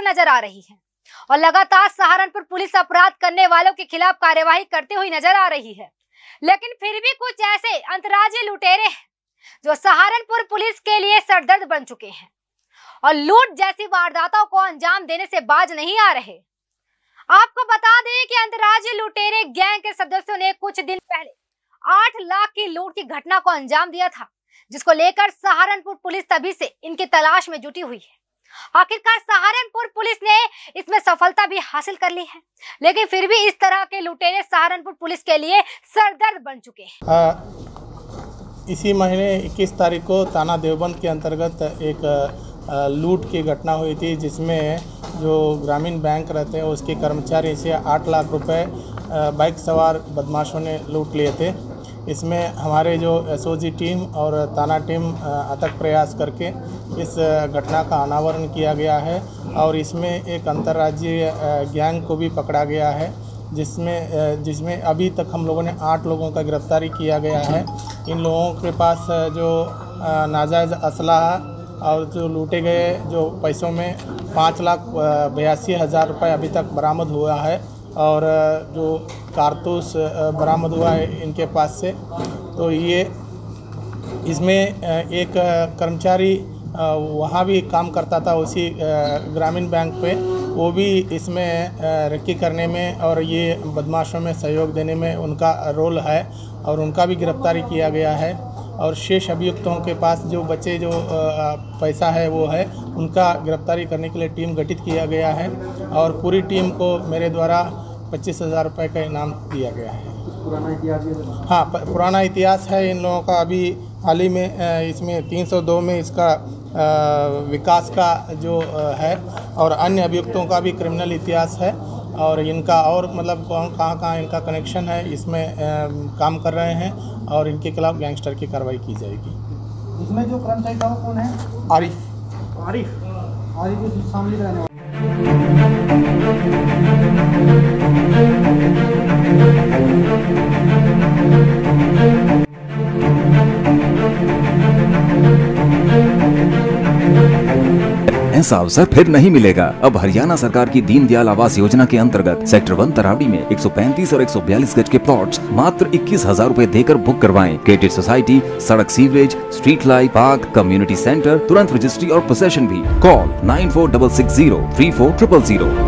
नज़र आ रही है और लगातार सहारनपुर पुलिस अपराध करने वालों के खिलाफ कार्यवाही करते हुए नज़र आ रही है। लेकिन फिर भी कुछ ऐसे अंतर्राज्यीय लुटेरे हैं जो सहारनपुर पुलिस के लिए सरदर्द बन चुके हैं और लूट जैसी वारदातों को अंजाम देने से बाज नहीं आ रहे। आपको बता दें कि अंतर्राज्यीय लुटेरे गैंग के सदस्यों ने कुछ दिन पहले आठ लाख की लूट की घटना को अंजाम दिया था, जिसको लेकर सहारनपुर पुलिस तभी से इनकी तलाश में जुटी हुई है। आखिरकार सहारनपुर पुलिस ने इसमें सफलता भी हासिल कर ली है। लेकिन फिर भी इस तरह के लुटेरे सहारनपुर पुलिस के लिए सरदर्द बन चुके हैं। इसी महीने 21 तारीख को थाना देवबंद के अंतर्गत एक लूट की घटना हुई थी, जिसमें जो ग्रामीण बैंक रहते हैं, उसके कर्मचारी से आठ लाख रुपए बाइक सवार बदमाशों ने लूट लिए थे। इसमें हमारे जो एसओजी टीम और थाना टीम अथक प्रयास करके इस घटना का अनावरण किया गया है और इसमें एक अंतर्राज्यीय गैंग को भी पकड़ा गया है, जिसमें जिसमें अभी तक हम लोगों ने आठ लोगों का गिरफ्तारी किया गया है। इन लोगों के पास जो नाजायज़ असलाह और जो लूटे गए जो पैसों में पाँच लाख बयासी हज़ार रुपये अभी तक बरामद हुआ है और जो कारतूस बरामद हुआ है इनके पास से। तो ये इसमें एक कर्मचारी वहाँ भी काम करता था उसी ग्रामीण बैंक पे। वो भी इसमें अ, रेकी करने में और ये बदमाशों में सहयोग देने में उनका रोल है और उनका भी गिरफ्तारी किया गया है। और शेष अभियुक्तों के पास जो बचे जो पैसा है वो है उनका गिरफ्तारी करने के लिए टीम गठित किया गया है। और पूरी टीम को मेरे द्वारा पच्चीस हज़ार रुपये का इनाम दिया गया है। इतिहास हाँ पुराना इतिहास है इन लोगों का। अभी हाल ही में इसमें 302 में इसका विकास का जो है और अन्य अभियुक्तों का भी क्रिमिनल इतिहास है और इनका और मतलब कौन कहाँ कहाँ इनका कनेक्शन है इसमें काम कर रहे हैं और इनके खिलाफ गैंगस्टर की कार्रवाई की जाएगी। इसमें जो कर्मचारी था वो कौन है? आरिफ। आरिफ। आरिफ शामली रहने वाला ऐसा अवसर फिर नहीं मिलेगा। अब हरियाणा सरकार की दीनदयाल आवास योजना के अंतर्गत सेक्टर वन तरावड़ी में 135 और 142 गज के प्लॉट्स मात्र इक्कीस हज़ार रूपए देकर बुक करवाएँ। क्रेडिट सोसाइटी सड़क sewerage street light park community centre तुरंत रजिस्ट्री और पोसेशन भी। Call nine four double six zero three four triple zero